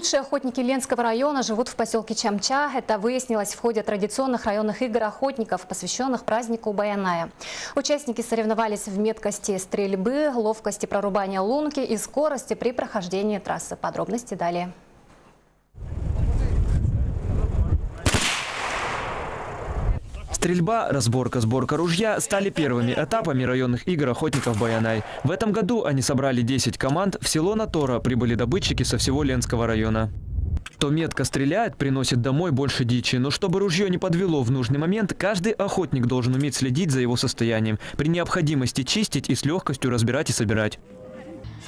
Лучшие охотники Ленского района живут в поселке Чамча. Это выяснилось в ходе традиционных районных игр охотников, посвященных празднику Баяная. Участники соревновались в меткости стрельбы, ловкости прорубания лунки и скорости при прохождении трассы. Подробности далее. Стрельба, разборка, сборка ружья стали первыми этапами районных игр охотников Баянай. В этом году они собрали 10 команд. В село Натора прибыли добытчики со всего Ленского района. Кто метко стреляет, приносит домой больше дичи. Но чтобы ружье не подвело в нужный момент, каждый охотник должен уметь следить за его состоянием. При необходимости чистить и с легкостью разбирать и собирать.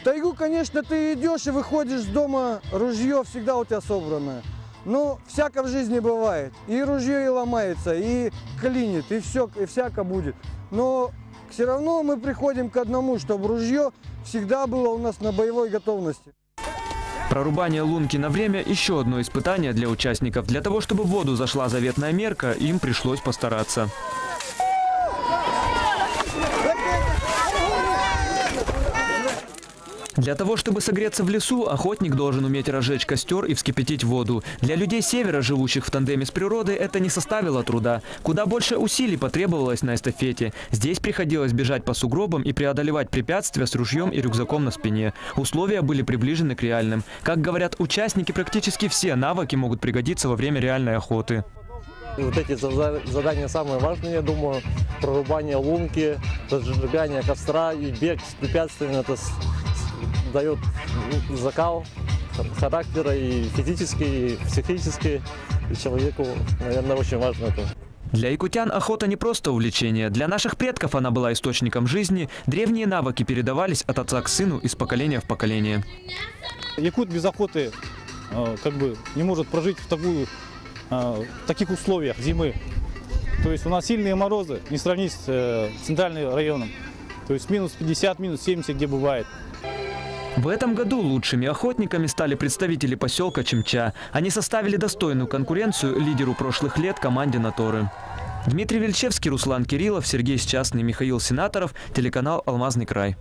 В тайгу, конечно, ты идешь и выходишь с дома, ружье всегда у тебя собранное. Ну, всяко в жизни бывает. И ружье и ломается, и клинит, и все, и всяко будет. Но все равно мы приходим к одному, чтобы ружье всегда было у нас на боевой готовности. Прорубание лунки на время – еще одно испытание для участников. Для того, чтобы в воду зашла заветная мерка, им пришлось постараться. Для того, чтобы согреться в лесу, охотник должен уметь разжечь костер и вскипятить воду. Для людей севера, живущих в тандеме с природой, это не составило труда. Куда больше усилий потребовалось на эстафете. Здесь приходилось бежать по сугробам и преодолевать препятствия с ружьем и рюкзаком на спине. Условия были приближены к реальным. Как говорят участники, практически все навыки могут пригодиться во время реальной охоты. Вот эти задания самые важные, я думаю. Прорубание лунки, разжигание костра и бег с препятствиями. Это дает закал характера и физический, и психический. И человеку, наверное, очень важно это. Для якутян охота не просто увлечение. Для наших предков она была источником жизни. Древние навыки передавались от отца к сыну из поколения в поколение. Якут без охоты э, как бы не может прожить в, такую, э, в таких условиях зимы. То есть у нас сильные морозы, не сравнить с э, центральным районом. То есть минус 50, минус 70 где бывает. В этом году лучшими охотниками стали представители поселка Чемча. Они составили достойную конкуренцию лидеру прошлых лет команде Наторы. Дмитрий Вельчевский, Руслан Кириллов, Сергей Счастный, Михаил Сенаторов, телеканал «Алмазный край».